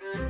Bye.